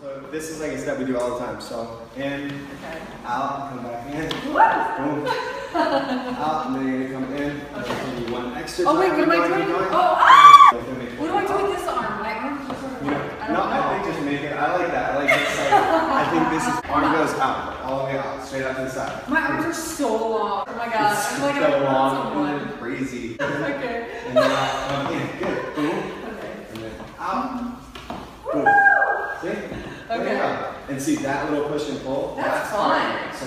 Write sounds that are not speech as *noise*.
So this is like a step we do all the time. So in, Okay. out, come back in, boom, *laughs* out, and then you're gonna come in. Then give you one extra Oh wait, what am I doing? Oh, ah! What do I do with this oh. arm? My arm just sort of know, like, I don't no, know. I think just make it. I like that. I like this. Like, I think this is arm *laughs* goes out, all the way out, straight out to the side. My arms are so long. Oh my god. It's I'm like so long someone. crazy. *laughs* Okay. And then out, come in, good, boom, Okay. and then out, mm-hmm. boom. See? Okay. go. And see that little push and pull? That's fun. of